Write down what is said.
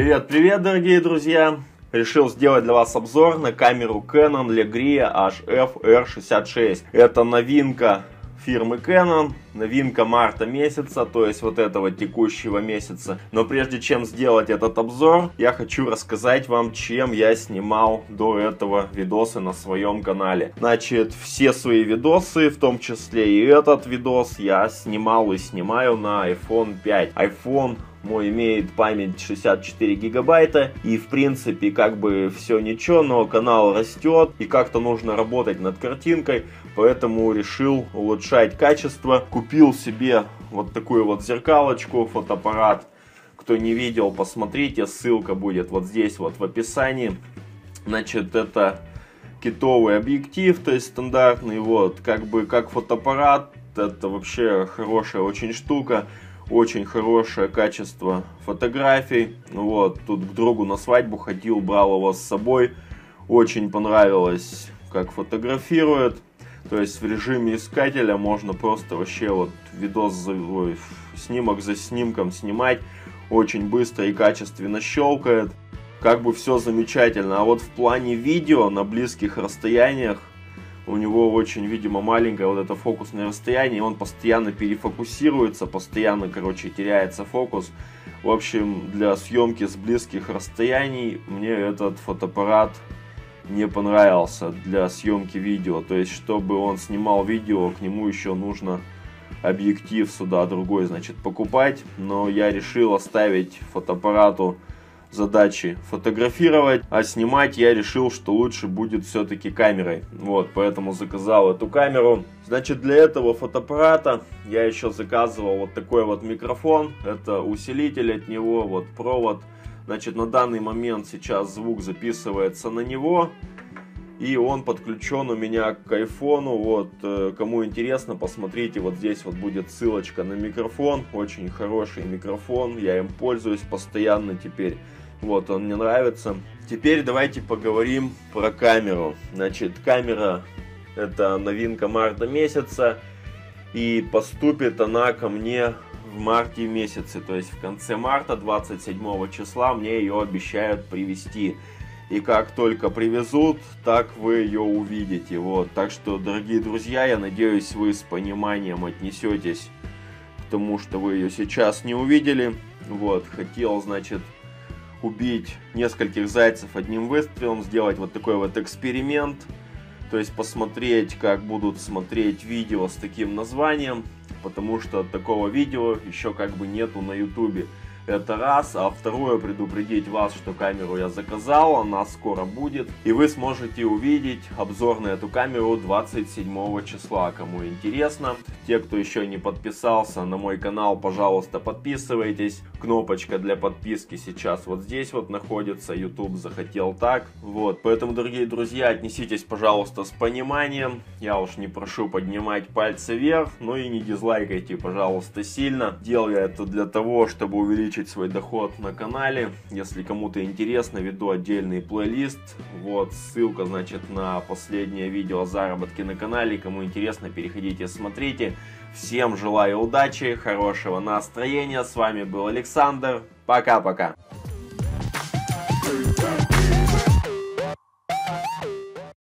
Привет-привет, дорогие друзья! Решил сделать для вас обзор на камеру Canon Legria HF R66. Это новинка фирмы Canon, новинка марта месяца, то есть вот этого текущего месяца. Но прежде чем сделать этот обзор, я хочу рассказать вам, чем я снимал до этого видосы на своем канале. Значит, все свои видосы, в том числе и этот видос, я снимал и снимаю на iPhone 5. iPhone мой имеет память 64 гигабайта. И в принципе как бы все ничего, но канал растет и как-то нужно работать над картинкой. Поэтому решил улучшать качество. Купил себе вот такую вот зеркалочку, фотоаппарат. Кто не видел, посмотрите, ссылка будет вот здесь вот в описании. Значит, это китовый объектив, то есть стандартный, вот, как бы как фотоаппарат, это вообще хорошая очень штука очень хорошее качество фотографий. Вот, тут к другу на свадьбу ходил, брал его с собой. Очень понравилось, как фотографирует. То есть в режиме искателя можно просто вообще вот видос, за, ой, снимок за снимком снимать. Очень быстро и качественно щелкает. Как бы все замечательно. А вот в плане видео на близких расстояниях у него очень, видимо, маленькое вот это фокусное расстояние, он постоянно перефокусируется, постоянно, короче, теряется фокус. В общем, для съемки с близких расстояний мне этот фотоаппарат не понравился для съемки видео. То есть, чтобы он снимал видео, к нему еще нужно объектив сюда другой, значит, покупать. Но я решил оставить фотоаппарату задачи фотографировать, а снимать я решил, что лучше будет все-таки камерой. Вот, поэтому заказал эту камеру. Значит, для этого фотоаппарата я еще заказывал вот такой вот микрофон. Это усилитель от него, вот провод. Значит, на данный момент сейчас звук записывается на него. И он подключен у меня к айфону. Вот, э, кому интересно, посмотрите, вот здесь вот будет ссылочка на микрофон. Очень хороший микрофон, я им пользуюсь постоянно теперь. Вот, он мне нравится. Теперь давайте поговорим про камеру. Значит, камера это новинка марта месяца. И поступит она ко мне в марте месяце. То есть в конце марта, 27 числа, мне ее обещают привезти. И как только привезут, так вы ее увидите. Вот. Так что, дорогие друзья, я надеюсь, вы с пониманием отнесетесь к тому, что вы ее сейчас не увидели. Вот. Хотел, значит, убить нескольких зайцев одним выстрелом, сделать вот такой вот эксперимент, то есть посмотреть, как будут смотреть видео с таким названием, потому что такого видео еще как бы нету на ютубе. Это раз. А второе, предупредить вас, что камеру я заказал, она скоро будет. И вы сможете увидеть обзор на эту камеру 27 числа, кому интересно. Те, кто еще не подписался на мой канал, пожалуйста, подписывайтесь. Кнопочка для подписки сейчас вот здесь вот находится. YouTube захотел так. Вот, поэтому, дорогие друзья, отнеситесь, пожалуйста, с пониманием. Я уж не прошу поднимать пальцы вверх, но и не дизлайкайте, пожалуйста, сильно. Делаю это для того, чтобы увеличить увеличить свой доход на канале. Если кому-то интересно, веду отдельный плейлист. Вот ссылка, значит, на последнее видео о заработке на канале. Кому интересно, переходите, смотрите. Всем желаю удачи, хорошего настроения. С вами был Александр. Пока-пока.